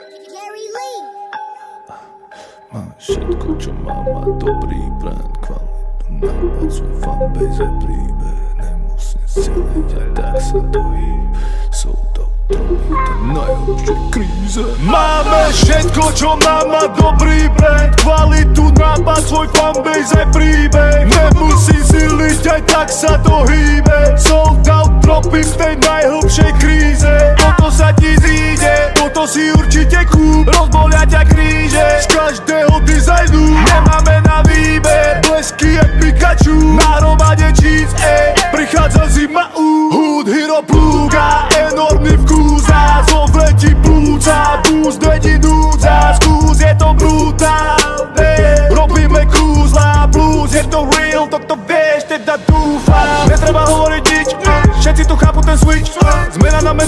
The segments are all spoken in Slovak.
Gary Lee. Mám všetko, čo mám, má dobrý brand, kvalitu na bazu, fanbase a príbeh. Nemusím siliť a tak sa dojím, sú to najhoršie kríze. Máme všetko, čo mám, má dobrý brand, kvalitu na bazu, svoj fanbase a príbeh. Nemusím siliť aj tak sa to hýbe, sold out dropy v tej najhlbšej kríze. Toto sa ti zíde, kúp Rozbolia ťa kríže. Z každého dizajnu Nemáme na výber. Blesky jak Pikachu Na hromade cheese, ej Prichádza zima, uh Hood hero plúga Enormný vkus a zovletí plúca Boost není núdza Skús, je to brutálne. Robíme kúzla Blues, je to real To kto vieš, teda dúfam. Netreba hovoriť nič Všetci tu chápu ten switch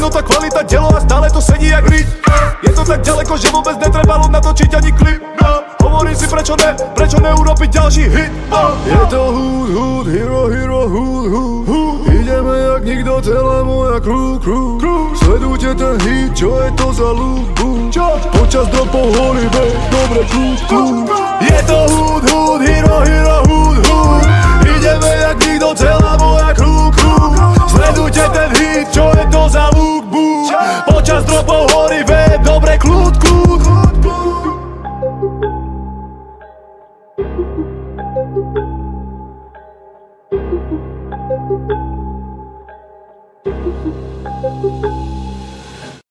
Meno, tá kvalita, dielo a stále to sedí jak riť Je to tak ďaleko, že vôbec netrebalo natočiť ani klip. Hovorím si prečo ne, prečo neurobiť ďalší hit. Je to hood, hood, hero, hero, hood, hood, hood Ideme jak nikto, celá moja crew, crew, crew Sledujte ten hit, čo je to za look, boom Počas dropov hory, dobre, kľúč, kľúč